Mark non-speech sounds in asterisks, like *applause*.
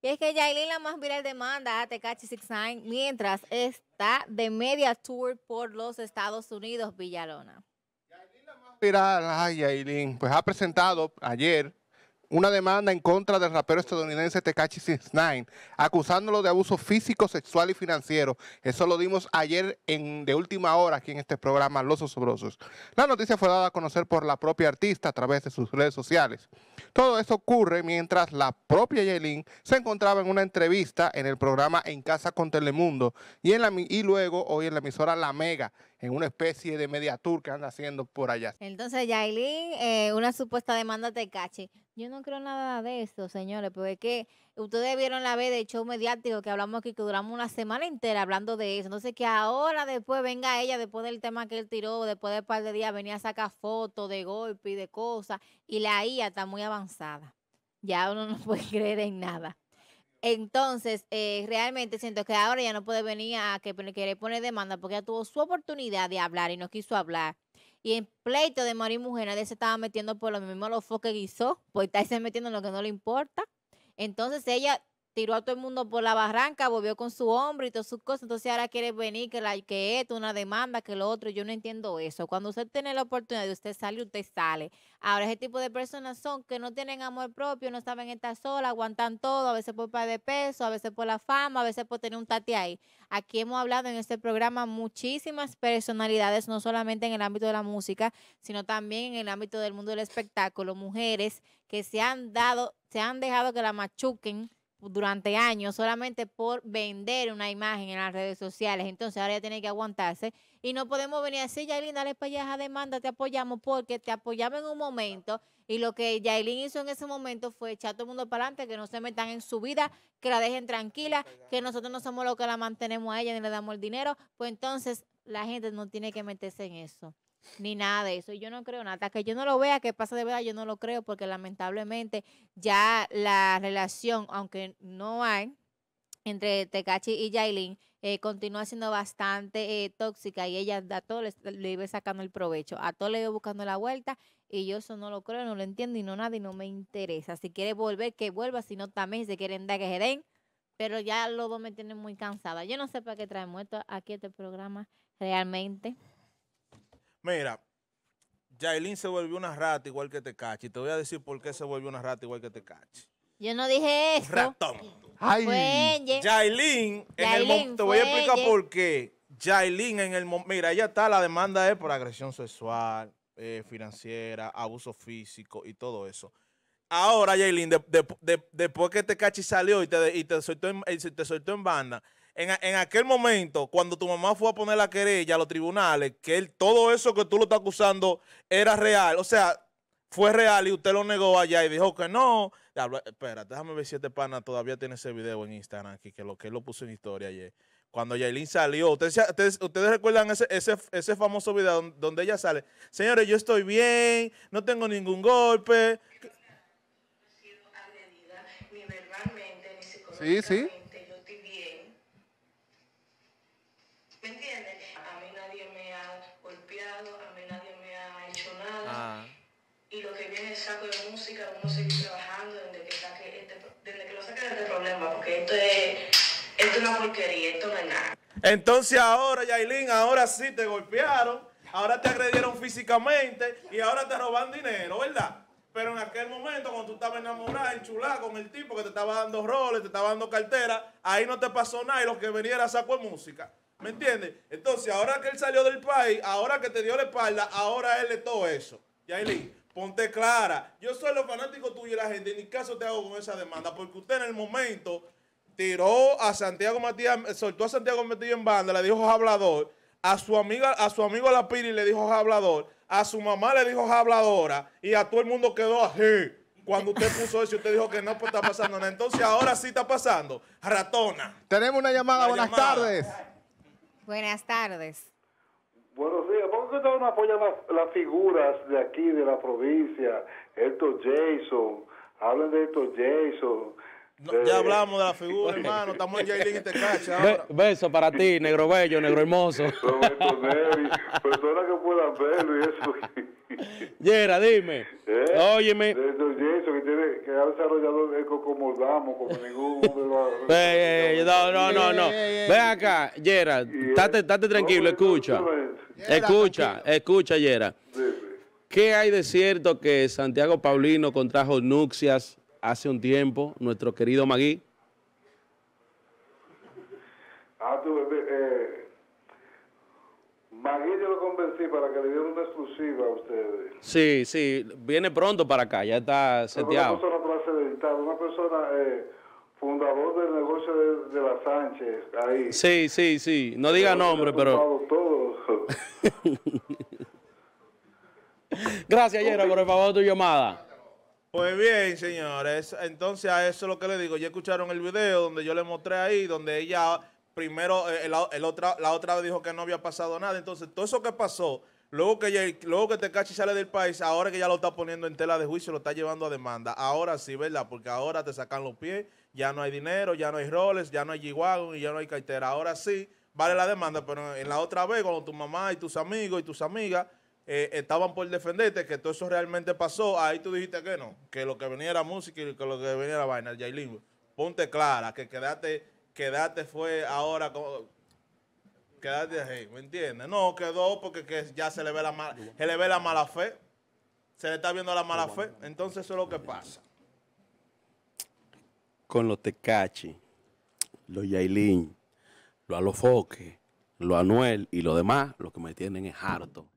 Y es que Yailin la más viral demanda a Tecachi 69 mientras está de media tour por los Estados Unidos, Villalona. Viral, ay, Yailin, pues ha presentado ayer una demanda en contra del rapero estadounidense Tekashi 69, acusándolo de abuso físico, sexual y financiero. Eso lo dimos ayer en de última hora aquí en este programa Los Osobrosos. La noticia fue dada a conocer por la propia artista a través de sus redes sociales. Todo esto ocurre mientras la propia Yailin se encontraba en una entrevista en el programa En Casa con Telemundo y, luego hoy en la emisora La Mega, en una especie de media tour que anda haciendo por allá. Entonces, Yailin, eh, una supuesta demanda de Tecachi. Yo no creo nada de esto, señores, porque es que ustedes vieron la vez de show mediático que hablamos aquí, que duramos una semana entera hablando de eso. Entonces, que ahora después venga ella, después del tema que él tiró, después de un par de días, venía a sacar fotos de golpe y de cosas, y la IA está muy avanzada. Ya uno no *laughs* puede creer en nada. Entonces, eh, realmente siento que ahora ya no puede venir a que querer poner demanda porque ya tuvo su oportunidad de hablar y no quiso hablar. Y en pleito de marido y mujer, nadie se estaba metiendo por lo mismo los que guisó, pues está se metiendo en lo que no le importa. Entonces ella tiró a todo el mundo por la barranca, volvió con su hombre y todas sus cosas. Entonces ahora quiere venir que, la, que esto, una demanda, que lo otro. Yo no entiendo eso. Cuando usted tiene la oportunidad de usted sale, usted sale. Ahora, ese tipo de personas son que no tienen amor propio, no saben estar solas, aguantan todo, a veces por par de peso, a veces por la fama, a veces por tener un tati ahí. Aquí hemos hablado en este programa muchísimas personalidades, no solamente en el ámbito de la música, sino también en el ámbito del mundo del espectáculo, mujeres que se han dado, se han dejado que la machuquen durante años solamente por vender una imagen en las redes sociales. Entonces ahora ya tiene que aguantarse. Y no podemos venir a decir, Yailin, dale para allá esa demanda, te apoyamos porque te apoyamos en un momento. Y lo que Yailin hizo en ese momento fue echar a todo el mundo para adelante, que no se metan en su vida, que la dejen tranquila, que nosotros no somos los que la mantenemos a ella ni le damos el dinero. Pues entonces la gente no tiene que meterse en eso ni nada de eso. Yo no creo nada. Hasta que yo no lo vea que pasa de verdad, yo no lo creo porque lamentablemente ya la relación, aunque no hay entre Tecachi y Yailin, eh, continúa siendo bastante eh, tóxica y ella a todo le, iba sacando el provecho, a todo le iba buscando la vuelta y yo eso no lo creo, no lo entiendo y no nada y no me interesa. Si quiere volver, que vuelva, si no también, si quieren dar que se den, pero ya los dos me tienen muy cansada. Yo no sé para qué traemos esto aquí este programa realmente. Mira, Yailin se volvió una rata igual que Tecachi. Te voy a decir por qué se volvió una rata igual que Tecachi. Yo no dije eso. Ratón. Ay. Yailin, en el te voy a explicar por qué. Yailin en el mira, ella está, la demanda es por agresión sexual, eh, financiera, abuso físico y todo eso. Ahora, Yailin, después que Tecachi salió y te, y te, soltó en, te soltó en banda, en, aquel momento, cuando tu mamá fue a poner la querella a los tribunales, que él, todo eso que tú lo estás acusando era real, o sea, fue real y usted lo negó allá y dijo que no. Espera, déjame ver si este pana todavía tiene ese video en Instagram aquí, que lo que él lo puso en historia ayer. Cuando Yailin salió, ustedes, ustedes, recuerdan ese, ese, ese, famoso video donde ella sale, señores, yo estoy bien, no tengo ningún golpe. Sí, sí. Saco de música, uno seguir trabajando desde que, saque este, que lo saque de este problema, porque esto es, esto es una porquería, esto no es nada. Entonces ahora, Yailin, ahora sí te golpearon, ahora te agredieron físicamente y ahora te roban dinero, ¿verdad? Pero en aquel momento, cuando tú estabas enamorada, enchulada con el tipo que te estaba dando roles, te estaba dando cartera, ahí no te pasó nada y lo que venía era saco de música. ¿Me entiendes? Entonces, ahora que él salió del país, ahora que te dio la espalda, ahora él es todo eso. Yailin, ponte clara. Yo soy los fanáticos tuyos y la gente, en mi caso te hago con esa demanda, porque usted en el momento tiró a Santiago Matías, soltó a Santiago Matías en banda, le dijo hablador, a su amiga, a su amigo La Piri le dijo hablador, a su mamá le dijo habladora, y a todo el mundo quedó así. Cuando usted puso eso, usted dijo que no pues, está pasando nada. Entonces ahora sí está pasando. Ratona. Tenemos una llamada. Buenas tardes. Buenas tardes. Buenos ¿Por qué ustedes no apoyan las, figuras de aquí, de la provincia? Héctor Jason. Hablen de Héctor Jason. ya hablamos de la figura, hermano. Estamos en Jailin y te cacha beso para ti, negro bello, negro hermoso. *laughs* Roberto Neri. Personas que puedan verlo y eso. Yera, dime. ¿Eh? Óyeme. De Jason, que, tiene, que ha desarrollado el cocomordamo como ningún de los... *laughs* Ey, ey, no, no, no, no. Ven acá, Yera, estate, estate tranquilo, escucha. Escucha, escucha, Yera. ¿Qué hay de cierto que Santiago Paulino contrajo nupcias hace un tiempo, nuestro querido Magui? Ah, tú, eh, Magui yo lo convencí para que le diera una exclusiva a ustedes. Sí, sí, viene pronto para acá, ya está Una seteado. persona trascendental, una persona eh, fundador del negocio de, de la Sánchez, ahí. Sí, sí, sí, no diga nombre, pero... Todo. *laughs* Gracias, Yera, por el favor de tu llamada. Pues bien, señores, entonces a eso es lo que le digo. Ya escucharon el video donde yo le mostré ahí, donde ella primero, eh, la, el otra, la otra vez dijo que no había pasado nada. Entonces, todo eso que pasó, luego que, ella- luego que Tecachi sale del país, ahora que ya lo está poniendo en tela de juicio, lo está llevando a demanda. Ahora sí, ¿verdad? Porque ahora te sacan los pies, ya no hay dinero, ya no hay roles, ya no hay G-Wagon y ya no hay cartera. Ahora sí, vale la demanda, pero en la otra vez, cuando tu mamá y tus amigos y tus amigas eh, estaban por defenderte, que todo eso realmente pasó, ahí tú dijiste que no, que lo que venía era música y que lo que venía era vaina, Yailin. Ponte clara, que quedaste, quedaste fue ahora, co- quedaste ahí, ¿me entiendes? No, quedó porque que ya se le ve la mala, se le ve la mala fe, se le está viendo la mala fe, entonces eso es lo que pasa. Con los Tecachi, los Yailin, los Alofoque, los Anuel y lo demás, lo que me tienen es harto.